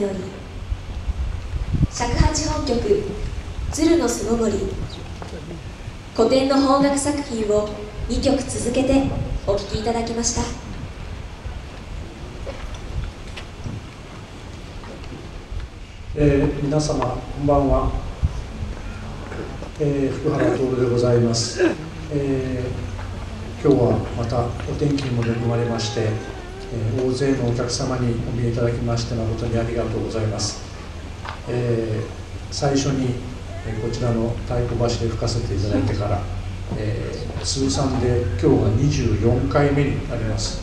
より尺八本曲「鶴の巣ごもり」古典の邦楽作品を2曲続けてお聴きいただきました。えー、皆様こんばんは、えー、福原徹でございます、えー、今日はまたお天気にも恵まれまして、え大勢のお客様にお見えいただきまして誠にありがとうございます、え最初に、えこちらの太鼓橋で吹かせていただいてから、え通算で今日が24回目になります、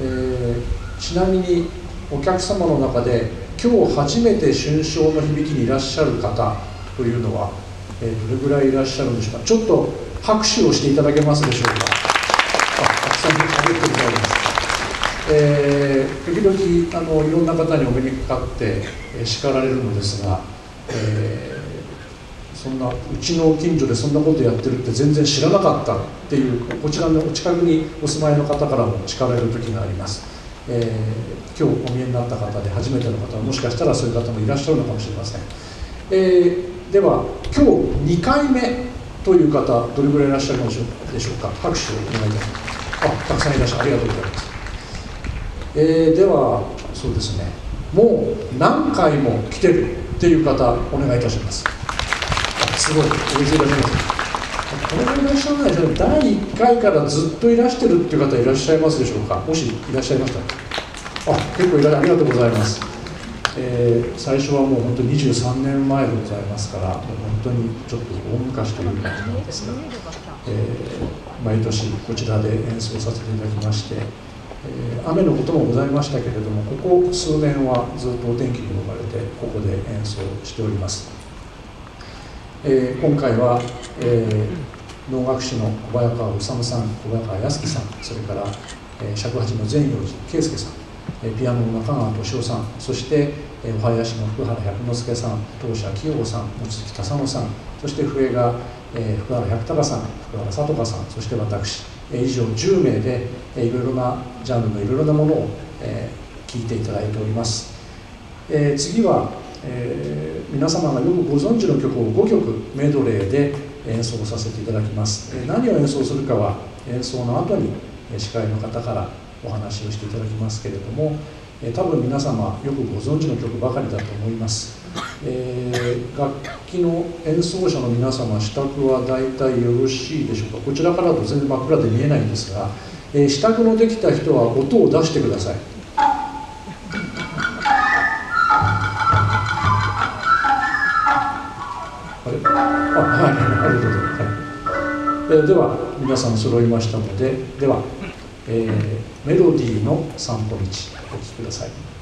えちなみにお客様の中で今日初めて春章の響きにいらっしゃる方というのは、えー、どれぐらいいらっしゃるんでしょうか？ちょっと拍手をしていただけますでしょうか？あたくさん喋ってございます、えー、時々あのいろんな方にお目にかかって、え、叱られるのですが、えー、そんなうちの近所でそんなことやってるって全然知らなかったっていうこちらのお近くにお住まいの方からも叱られる時があります、えー今日お見えになった方で初めての方はもしかしたらそういう方もいらっしゃるのかもしれません、えー、では今日2回目という方どれぐらいいらっしゃるのでしょうか。拍手をお願いいたします。あたくさんいらっしゃる。ありがとうございます、えー、ではそうですね。もう何回も来てるっていう方お願いいたします。あすごい。嬉しいです。これはいらっしゃらないです第1回からずっといらしてるっていう方いらっしゃいますでしょうか？もしいらっしゃいましたら。あ結構いらありがとうございます、えー、最初はもう本当に23年前でございますからもう本当にちょっと大昔という感じなんですが、えー、毎年こちらで演奏させていただきまして、えー、雨のこともございましたけれどもここ数年はずっとお天気に恵まれてここで演奏しております、えー、今回は、えー、能楽師の小早川治さん小早川康樹さんそれから、えー、尺八の善陽寺圭介さんピアノの中川敏夫さんそしてお囃子の福原百之助さん当社清子さん望月田佐野さんそして笛がえ福原百隆さん福原里香さんそして私。以上10名でいろいろなジャンルのいろいろなものを聞いていただいております。次は皆様がよくご存知の曲を5曲メドレーで演奏させていただきます。何を演奏するかは演奏の後に司会の方からお話をしていただきますけれども、多分皆様よくご存知の曲ばかりだと思います、えー、楽器の演奏者の皆様支度は大体よろしいでしょうか？こちらからだと全然真っ暗で見えないんですが、えー、支度のできた人は音を出してください。あれ？あはい。ありがとうございます、え、では皆さん揃いましたのででは。えー、メロディーの散歩道お聴きください。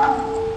Oh.